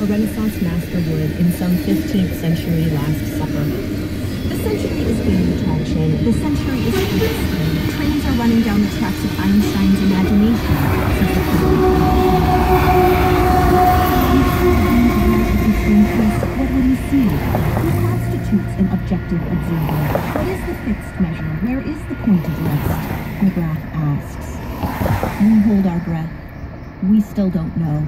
A Renaissance master would in some 15th century Last Supper. The century is gaining traction. The century is fixed. Trains are running down the tracks of Einstein's imagination. What will you see? Who constitutes an objective observer? What is the fixed measure? Where is the point of rest? McGrath asks. We hold our breath. We still don't know.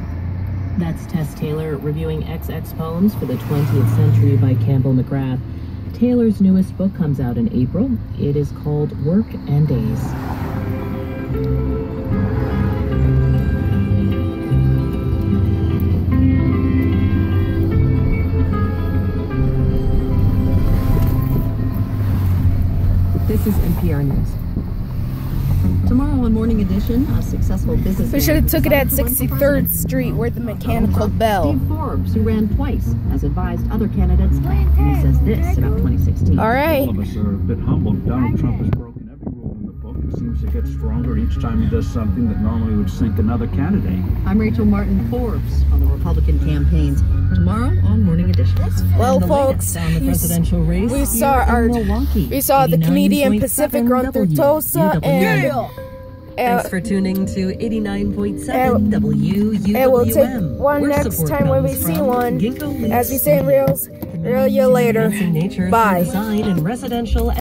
That's Tess Taylor reviewing XX poems for the 20th century by Campbell McGrath. Taylor's newest book comes out in April. It is called Work and Days. This is NPR News. Tomorrow on Morning Edition, a successful business. We should have took it at 63rd Street where the mechanical bell. Steve Forbes, who ran twice, has advised other candidates. And He says this about 2016. All right. All of us are a bit humbled. Donald Trump has broken every rule in the book and seems to get stronger each time he does something that normally would sink another candidate. I'm Rachel Martin Forbes on the Republican campaigns. Tomorrow on Morning Edition. Well, folks, on the presidential race. we saw our- Milwaukee, we saw the Canadian Pacific run through W, Tulsa and- UWM. Uh, Thanks for tuning to 89.7 and- WUUWM. and we'll take one next time when we see from one. Leaf As we say in Seed. reels, reel you later. Enhancing nature through Bye. Design and residential